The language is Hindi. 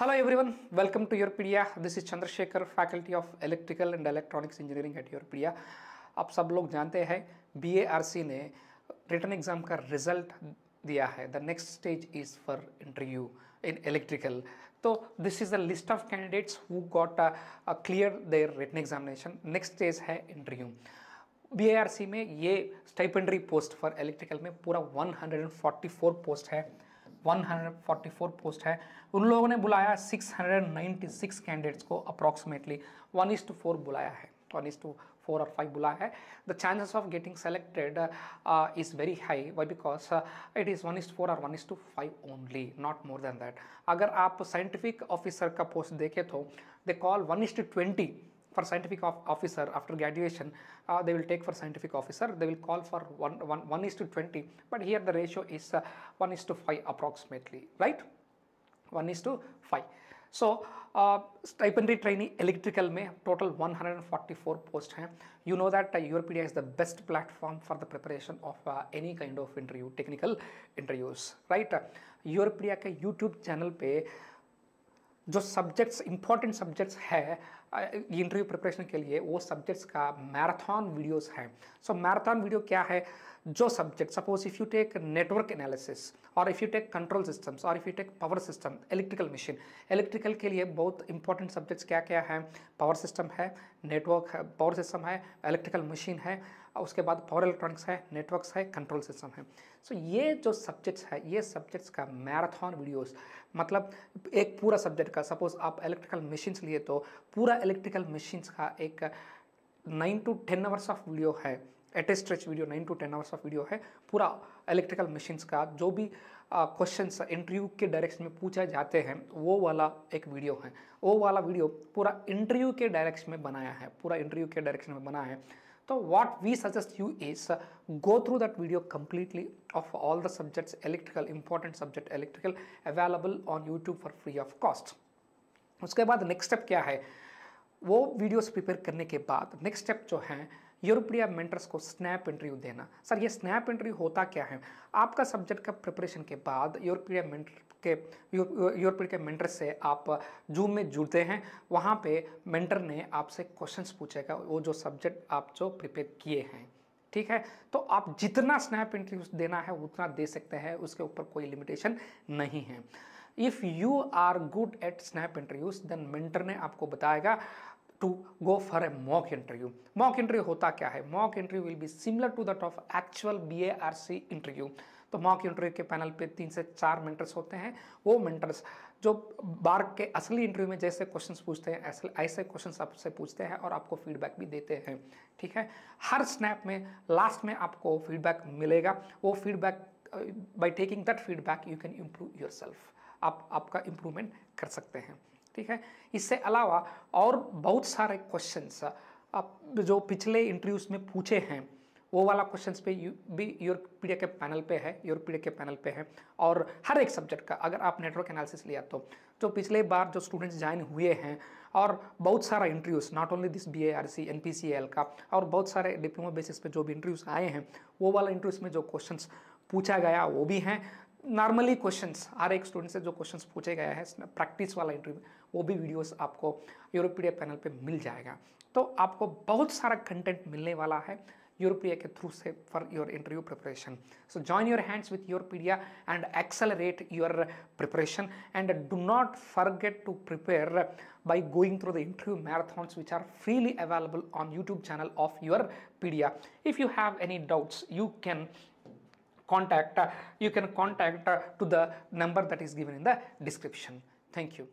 Hello everyone, welcome to Europedia. This is Chandrasekhar, faculty of Electrical and Electronics Engineering at Europedia. आप सब लोग जानते हैं बीएआरसी ने रिटर्न एग्ज़ाम का रिज़ल्ट दिया है। The next stage is for interview in electrical तो this is the list of candidates who got clear their written examination next stage है इंटरव्यू बीएआरसी में ये स्टाइपेंडरी पोस्ट फॉर इलेक्ट्रिकल में पूरा 144 पोस्ट है। 144 पोस्ट है। उन लोगों ने बुलाया 696 कैंडिडेट्स को approximately one is two four बुलाया है। वन इज़ टू फोर और फाइव बुलाया है। The chances of getting selected is very high why because it is one is four और one is two five only not more than that अगर आप साइंटिफिक ऑफिसर का पोस्ट देखे तो they call one is two twenty for scientific officer after graduation uh, they will take for scientific officer they will call for 1 1 1 is to 20 but here the ratio is uh, 1 is to 5 approximately right 1 is to 5 so uh, stipendary trainee electrical में total 144 post हैं you know that uh, Europedia is the best platform for the preparation of uh, any kind of interview technical interviews right uh, Europedia के YouTube channel पे जो सब्जेक्ट्स इंपॉर्टेंट सब्जेक्ट्स है इंटरव्यू प्रिपरेशन के लिए वो सब्जेक्ट्स का मैराथन वीडियोस हैं। सो मैराथन वीडियो क्या है? जो subject suppose if you take network analysis और if you take control systems और if you take power system electrical machine electrical के लिए बहुत इंपॉर्टेंट सब्जेक्ट्स क्या क्या है? पावर सिस्टम है नेटवर्क है पावर सिस्टम है इलेक्ट्रिकल मशीन है उसके बाद पावर इलेक्ट्रॉनिक्स है नेटवर्क्स है कंट्रोल सिस्टम है। सो so, ये जो सब्जेक्ट्स है ये सब्जेक्ट्स का मैराथन वीडियोस मतलब एक पूरा सब्जेक्ट का सपोज़ आप इलेक्ट्रिकल मशीन्स लिए तो पूरा इलेक्ट्रिकल मशीन्स का एक nine to ten hours of video है at a stretch video nine to ten hours of video है पूरा इलेक्ट्रिकल मशीन्स का जो भी क्वेश्चंस इंटरव्यू के डायरेक्शन में पूछे जाते हैं वो वाला एक वीडियो है। वो वाला वीडियो पूरा इंटरव्यू के डायरेक्शन में बनाया है पूरा इंटरव्यू के डायरेक्शन में बना है। So what we suggest you is uh, go through that video completely of all the subjects electrical important subject electrical available on YouTube for free of cost. उसके बाद नेक्स्ट स्टेप क्या है वो वीडियोस प्रिपेयर करने के बाद नेक्स्ट स्टेप जो है यूरोपिया मेंटर्स को स्नैप इंटरव्यू देना। सर, ये स्नैप इंटरव्यू होता क्या है? आपका सब्जेक्ट का प्रिपरेशन के बाद यूरोपिया मेंटर के यूरोपिया के मेंटर से आप जूम में जुड़ते हैं। वहाँ पे मेंटर ने आपसे क्वेश्चंस पूछेगा वो जो सब्जेक्ट आप जो प्रिपेयर किए हैं, ठीक है? तो आप जितना स्नैप इंटरव्यू देना है, उतना दे सकते हैं, उसके ऊपर कोई लिमिटेशन नहीं है। If you are good at snap interviews then mentor ने आपको बताएगा to go for a mock interview mock interview होता क्या है? Mock interview will be similar to that of actual B A R C interview तो मॉक इंटरव्यू के पैनल पे तीन से चार मेंटर्स होते हैं। वो मेंटर्स जो बार के असली इंटरव्यू में जैसे क्वेश्चंस पूछते हैं, ऐसे ऐसे क्वेश्चन आपसे पूछते हैं और आपको फीडबैक भी देते हैं। ठीक है? हर स्नैप में लास्ट में आपको फीडबैक मिलेगा। वो feedback by taking that feedback you can improve yourself आप आपका इम्प्रूवमेंट कर सकते हैं। ठीक है? इससे अलावा और बहुत सारे क्वेश्चंस आप जो पिछले इंटरव्यूज़ में पूछे हैं, वो वाला क्वेश्चंस पे यू, भी यूरोपीडिया के पैनल पे है यूरोपीडिया के पैनल पे है। और हर एक सब्जेक्ट का, अगर आप नेटवर्क एनालिसिस लिया तो जो पिछले बार जो स्टूडेंट्स ज्वाइन हुए हैं, और बहुत सारा interviews not only this B A R C N P C L का, और बहुत सारे डिप्लोमा बेसिस पे जो भी इंटरव्यूज़ आए हैं, वो वाला इंटरव्यूज़ में जो क्वेश्चंस पूछा गया, वो भी हैं। नॉर्मली क्वेश्चन हर एक स्टूडेंट से जो क्वेश्चन पूछे गए हैं प्रैक्टिस वाला इंटरव्यू वो भी वीडियोज़ आपको यूरोपीडिया पैनल पर मिल जाएगा। तो आपको बहुत सारा कंटेंट मिलने वाला है यूरोपीडिया के थ्रू से for your interview preparation so join your hands with your पीडिया and accelerate your preparation and do not forget to prepare by going through the interview marathons which are freely available on YouTube channel of your पीडिया if you have any doubts you can contact uh, you can contact uh, to the number that is given in the description. Thank you.